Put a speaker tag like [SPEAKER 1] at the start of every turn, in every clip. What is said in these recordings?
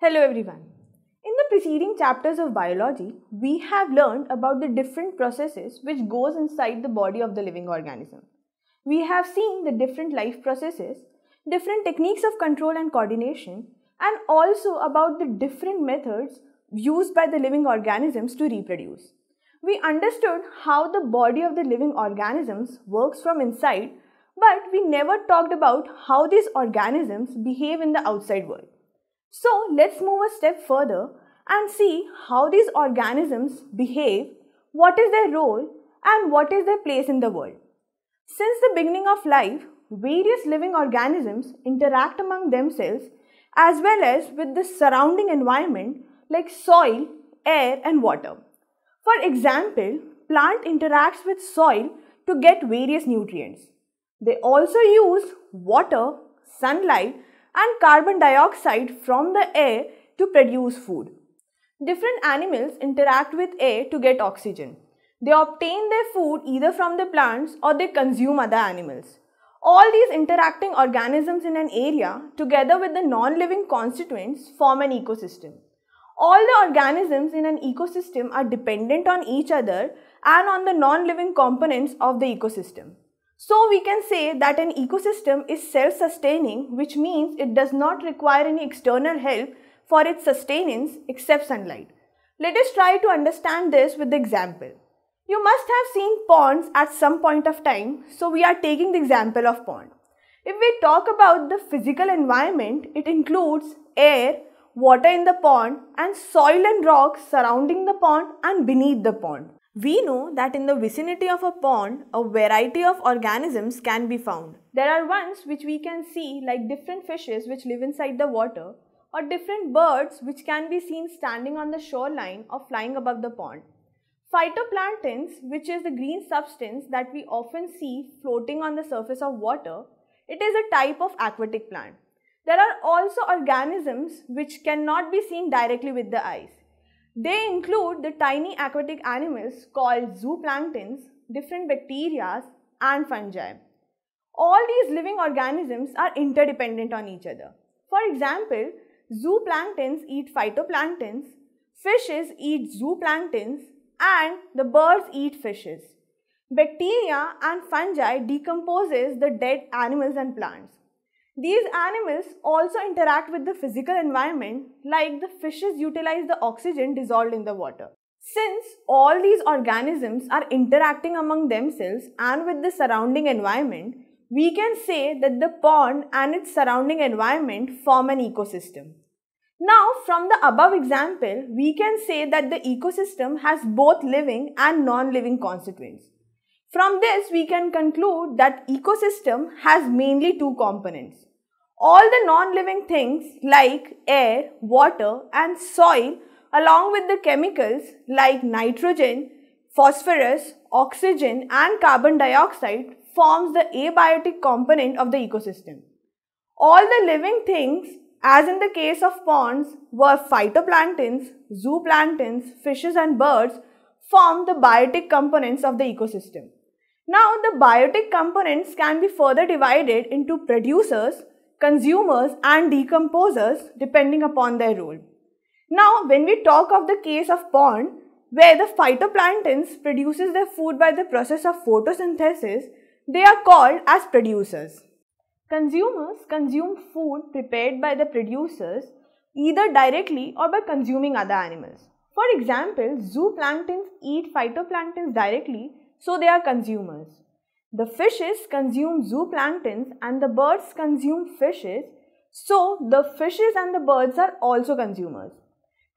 [SPEAKER 1] Hello everyone. In the preceding chapters of biology, we have learned about the different processes which goes inside the body of the living organism. We have seen the different life processes, different techniques of control and coordination, and also about the different methods used by the living organisms to reproduce. We understood how the body of the living organisms works from inside, but we never talked about how these organisms behave in the outside world. So let's move a step further and see how these organisms behave, what is their role, and what is their place in the world. Since the beginning of life, various living organisms interact among themselves as well as with the surrounding environment like soil, air, and water. For example, plant interacts with soil to get various nutrients. They also use water, sunlight, and carbon dioxide from the air to produce food. Different animals interact with air to get oxygen. They obtain their food either from the plants or they consume other animals. All these interacting organisms in an area together with the non-living constituents form an ecosystem. All the organisms in an ecosystem are dependent on each other and on the non-living components of the ecosystem. So we can say that an ecosystem is self-sustaining which means it does not require any external help for its sustenance except sunlight. Let us try to understand this with the example. You must have seen ponds at some point of time, so we are taking the example of pond. If we talk about the physical environment, it includes air, water in the pond and soil and rocks surrounding the pond and beneath the pond. We know that in the vicinity of a pond, a variety of organisms can be found. There are ones which we can see like different fishes which live inside the water or different birds which can be seen standing on the shoreline or flying above the pond. Phytoplanktons, which is the green substance that we often see floating on the surface of water, it is a type of aquatic plant. There are also organisms which cannot be seen directly with the eyes. They include the tiny aquatic animals called zooplanktons, different bacteria and fungi. All these living organisms are interdependent on each other. For example, zooplanktons eat phytoplanktons, fishes eat zooplanktons and the birds eat fishes. Bacteria and fungi decomposes the dead animals and plants. These animals also interact with the physical environment like the fishes utilize the oxygen dissolved in the water. Since all these organisms are interacting among themselves and with the surrounding environment, we can say that the pond and its surrounding environment form an ecosystem. Now, from the above example, we can say that the ecosystem has both living and non-living constituents. From this, we can conclude that ecosystem has mainly two components. All the non-living things like air, water and soil along with the chemicals like nitrogen, phosphorus, oxygen and carbon dioxide forms the abiotic component of the ecosystem. All the living things as in the case of ponds, were phytoplanktons, zooplanktons, fishes and birds form the biotic components of the ecosystem. Now, the biotic components can be further divided into producers, consumers and decomposers depending upon their role. Now, when we talk of the case of pond, where the phytoplanktons produces their food by the process of photosynthesis, they are called as producers. Consumers consume food prepared by the producers either directly or by consuming other animals. For example, zooplanktons eat phytoplanktons directly, so they are consumers. The fishes consume zooplanktons and the birds consume fishes, so the fishes and the birds are also consumers.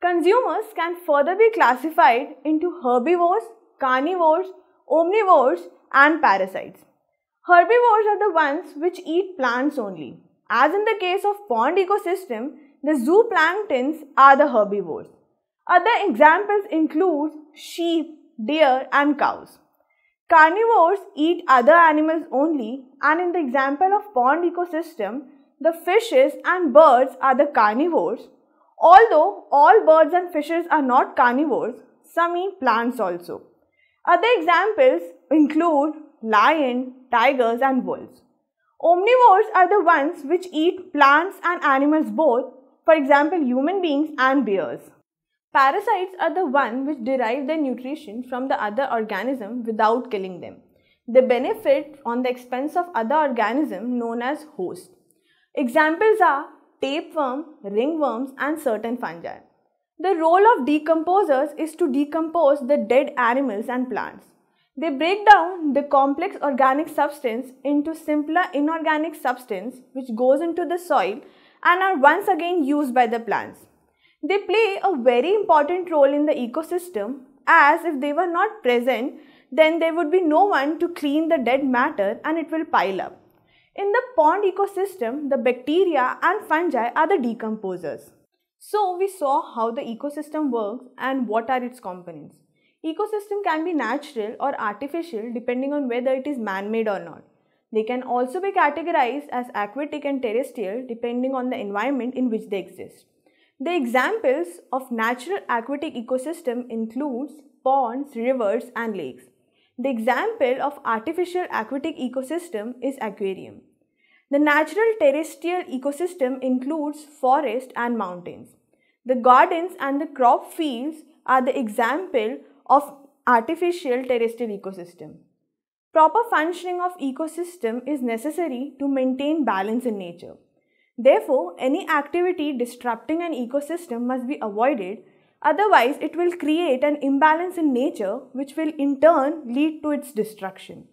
[SPEAKER 1] Consumers can further be classified into herbivores, carnivores, omnivores and parasites. Herbivores are the ones which eat plants only. As in the case of pond ecosystem, the zooplanktons are the herbivores. Other examples include sheep, deer and cows. Carnivores eat other animals only and in the example of pond ecosystem, the fishes and birds are the carnivores. Although all birds and fishes are not carnivores, some eat plants also. Other examples include lion, tigers and wolves. Omnivores are the ones which eat plants and animals both for example human beings and bears. Parasites are the one which derive their nutrition from the other organism without killing them. They benefit on the expense of other organism known as host. Examples are tapeworm, ringworms and certain fungi. The role of decomposers is to decompose the dead animals and plants. They break down the complex organic substance into simpler inorganic substance which goes into the soil and are once again used by the plants. They play a very important role in the ecosystem as if they were not present then there would be no one to clean the dead matter and it will pile up. In the pond ecosystem, the bacteria and fungi are the decomposers. So we saw how the ecosystem works and what are its components. Ecosystem can be natural or artificial depending on whether it is man-made or not. They can also be categorized as aquatic and terrestrial depending on the environment in which they exist. The examples of natural aquatic ecosystem includes ponds, rivers and lakes. The example of artificial aquatic ecosystem is aquarium. The natural terrestrial ecosystem includes forest and mountains. The gardens and the crop fields are the example of artificial terrestrial ecosystem. Proper functioning of ecosystem is necessary to maintain balance in nature. Therefore, any activity disrupting an ecosystem must be avoided Otherwise, it will create an imbalance in nature which will in turn lead to its destruction.